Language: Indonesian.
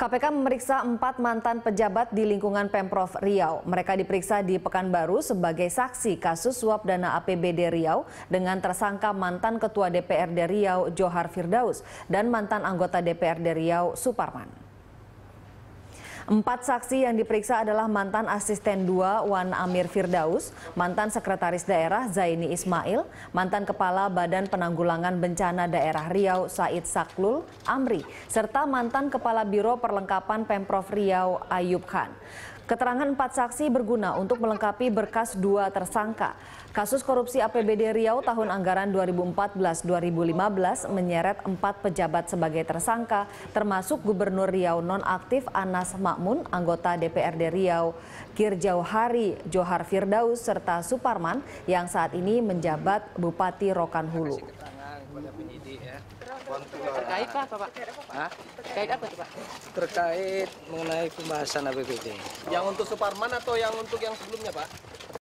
KPK memeriksa empat mantan pejabat di lingkungan Pemprov Riau. Mereka diperiksa di Pekanbaru sebagai saksi kasus suap dana APBD Riau dengan tersangka mantan Ketua DPRD Riau Johar Firdaus dan mantan anggota DPRD Riau Suparman. Empat saksi yang diperiksa adalah mantan asisten 2 Wan Amir Firdaus, mantan sekretaris daerah Zaini Ismail, mantan kepala Badan Penanggulangan Bencana Daerah Riau Said Saklul Amri, serta mantan kepala Biro Perlengkapan Pemprov Riau Ayub Khan. Keterangan empat saksi berguna untuk melengkapi berkas dua tersangka. Kasus korupsi APBD Riau tahun anggaran 2014-2015 menyeret empat pejabat sebagai tersangka, termasuk Gubernur Riau nonaktif Anas Makmun, anggota DPRD Riau, Kirjauhari Johar Firdaus, serta Suparman yang saat ini menjabat Bupati Rokan Hulu ya. Terkait apa Pak? Hah? Terkait apa Pak? Terkait mengenai pembahasan APBD. Yang untuk Suparman atau yang untuk yang sebelumnya Pak?